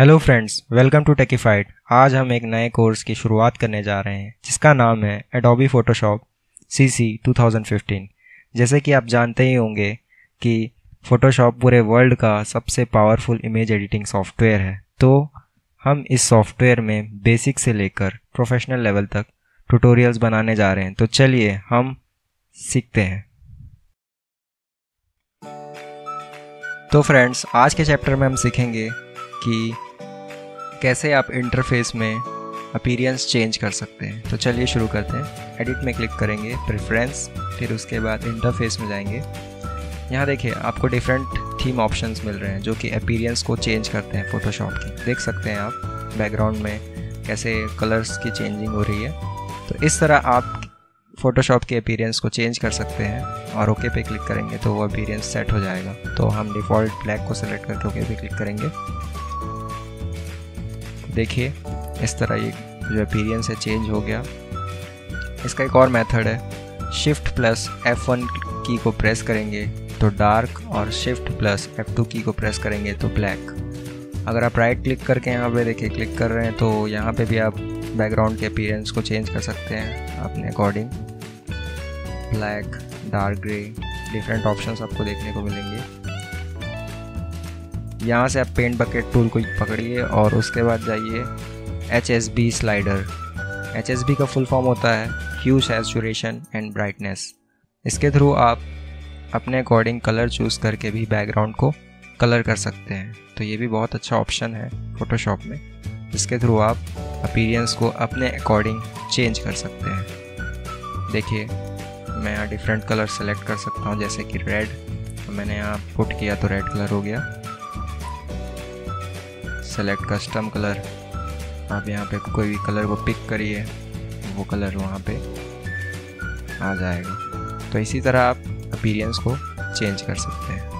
Hello friends welcome to Techified आज हम एक नए कोर्स की शुरुआत करने जा रहे हैं, जिसका नाम है Adobe Photoshop C C two जैसे कि आप जानते ही होंगे कि फोटोशॉप पूरे वर्ल्ड का सबसे पावरफुल इमेज एडिटिंग सॉफ्टवेयर है। तो हम इस सॉफ्टवेयर में बेसिक से लेकर प्रोफेशनल लेवल तक ट्यूटोरियल्स बनाने जा रहे हैं। तो चलिए हम सीखते हैं। तो फ्रेंड्स आज के चैप्टर में हम सीखेंगे कि कैसे आप इंटरफेस में अपीरियंस चेंज कर सकते हैं। तो चलिए शुरू करते हैं। एडिट में क्लिक करेंगे प्रेफरेंस फिर उसके बाद इंटरफेस में जाएँगे। यहाँ देखिए, आपको डिफरेंट थीम ऑप्शंस मिल रहे हैं, जो कि अपीरियंस को चेंज करते हैं फ़ोटोशॉप की। देख सकते हैं आप बैकग्राउंड में कैसे कलर्स की चेंजिंग हो रही है। तो इस तरह आप फ़ोटोशॉप के अपीरियंस को चेंज कर सकते हैं और ओके पे क्लिक करेंगे तो वो अपीरियंस सेट हो जाएगा। तो हम डिफ़ॉल्ट ब्लैक को सेलेक्ट करके ओके पे क्लिक करेंगे। देखिए, इस तरह ये जो अपीरियंस है चेंज हो गया। इसका एक और मेथड है। शिफ्ट प्लस F1 की को प्रेस करेंगे तो डार्क और शिफ्ट प्लस F2 की को प्रेस करेंगे तो ब्लैक अगर आप राइट क्लिक करके यहाँ पे देखिए क्लिक कर रहे हैं तो यहाँ पे भी आप बैकग्राउंड के अपीरेंस को चेंज कर सकते हैं, अपने according black dark grey different options आपको देखने को मिलेंगे। यहाँ से आप पेंट बकेट टूल को पकड़िए और उसके बाद जाइए H S B slider H S B का फुल फॉर्म होता है ह्यू सैचुरेशन एंड ब्राइटनेस इसके थ्रू आप अपने अकॉर्डिंग कलर चूज़ करके भी बैकग्राउंड को कलर कर सकते हैं। तो ये भी बहुत अच्छा ऑप्शन है फ़ोटोशॉप में। इसके थ्रू आप अपीरियंस को अपने अकॉर्डिंग चेंज कर सकते हैं। देखिए, मैं यहाँ डिफरेंट कलर सेलेक्ट कर सकता हूँ, जैसे कि रेड तो मैंने यहाँ पुट किया तो रेड कलर हो गया। सेलेक्ट कस्टम कलर आप यहाँ पे कोई भी कलर को पिक करिए, वो कलर वहाँ पे आ जाएगा। तो इसी तरह आप अपीरियंस को चेंज कर सकते हैं।